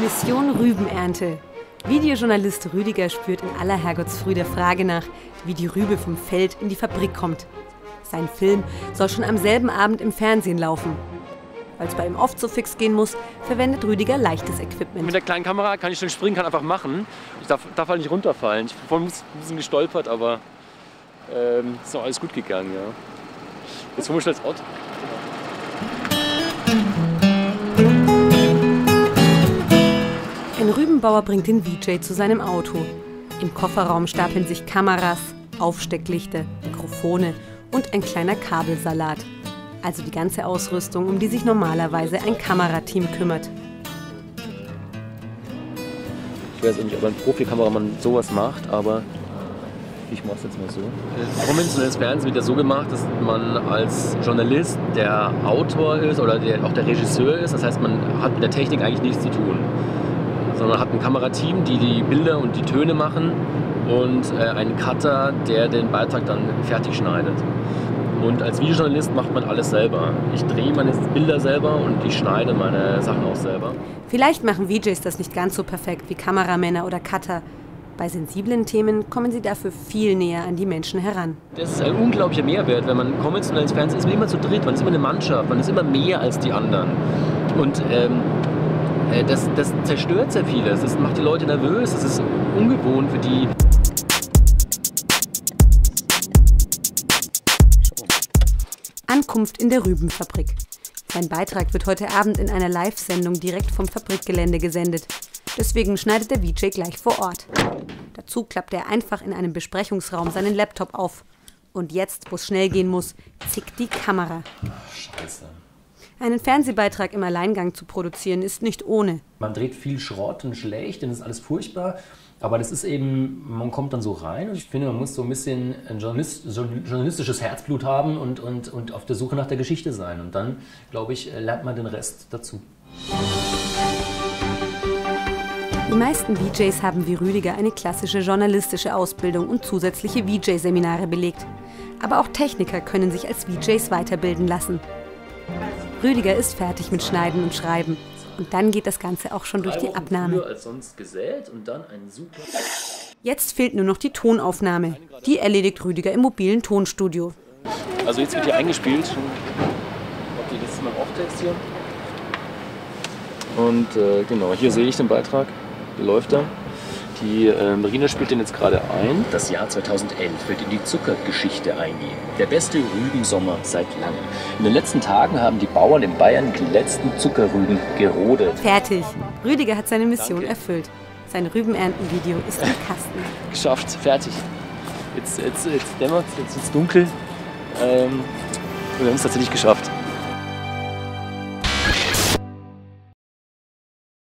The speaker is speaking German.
Mission Rübenernte. Videojournalist Rüdiger spürt in aller Herrgottsfrüh der Frage nach, wie die Rübe vom Feld in die Fabrik kommt. Sein Film soll schon am selben Abend im Fernsehen laufen. Weil es bei ihm oft so fix gehen muss, verwendet Rüdiger leichtes Equipment. Mit der kleinen Kamera kann ich schon springen, kann einfach machen. Ich darf, darf halt nicht runterfallen. Ich bin ein bisschen gestolpert, aber ähm, ist auch alles gut gegangen. Ja. Jetzt schnell das Ort. Ein Rübenbauer bringt den VJ zu seinem Auto. Im Kofferraum stapeln sich Kameras, Aufstecklichter, Mikrofone und ein kleiner Kabelsalat. Also die ganze Ausrüstung, um die sich normalerweise ein Kamerateam kümmert. Ich weiß nicht, ob ein Profikameramann sowas macht, aber ich mache es jetzt mal so. Konventionelles Fernsehen wird ja so gemacht, dass man als Journalist der Autor ist oder der, auch der Regisseur ist. Das heißt, man hat mit der Technik eigentlich nichts zu tun sondern hat ein Kamerateam, die die Bilder und die Töne machen und äh, einen Cutter, der den Beitrag dann fertig schneidet. Und als Videojournalist macht man alles selber. Ich drehe meine Bilder selber und ich schneide meine Sachen auch selber. Vielleicht machen VJs das nicht ganz so perfekt wie Kameramänner oder Cutter. Bei sensiblen Themen kommen sie dafür viel näher an die Menschen heran. Das ist ein unglaublicher Mehrwert, wenn man konventionelles Fernsehen ist, man immer zu dritt, man ist immer eine Mannschaft, man ist immer mehr als die anderen. Und ähm, äh, das, das zerstört sehr vieles. Das macht die Leute nervös. Das ist ungewohnt für die. Ankunft in der Rübenfabrik. Sein Beitrag wird heute Abend in einer Live-Sendung direkt vom Fabrikgelände gesendet. Deswegen schneidet der VJ gleich vor Ort. Dazu klappt er einfach in einem Besprechungsraum seinen Laptop auf. Und jetzt, wo es schnell gehen muss, zickt die Kamera. Scheiße. Einen Fernsehbeitrag im Alleingang zu produzieren, ist nicht ohne. Man dreht viel Schrott und schlecht und ist alles furchtbar. Aber das ist eben, man kommt dann so rein und ich finde, man muss so ein bisschen ein Journalist, journalistisches Herzblut haben und, und, und auf der Suche nach der Geschichte sein. Und dann, glaube ich, lernt man den Rest dazu. Die meisten VJs haben wie Rüdiger eine klassische journalistische Ausbildung und zusätzliche VJ-Seminare belegt. Aber auch Techniker können sich als VJs weiterbilden lassen. Rüdiger ist fertig mit Schneiden und Schreiben. Und dann geht das Ganze auch schon durch die Abnahme. Jetzt fehlt nur noch die Tonaufnahme. Die erledigt Rüdiger im mobilen Tonstudio. Also jetzt wird hier eingespielt. Okay, das ist mein Off-Text hier. Und äh, genau, hier sehe ich den Beitrag. Wie läuft er? Die äh, Marina spielt den jetzt gerade ein. Das Jahr 2011 wird in die Zuckergeschichte eingehen. Der beste Rübensommer seit langem. In den letzten Tagen haben die Bauern in Bayern die letzten Zuckerrüben gerodet. Fertig. Rüdiger hat seine Mission Danke. erfüllt. Sein Rübenerntenvideo ist im Kasten. Geschafft, fertig. Jetzt, jetzt, jetzt dämmert es, jetzt ist es dunkel. Ähm, wir haben es tatsächlich geschafft.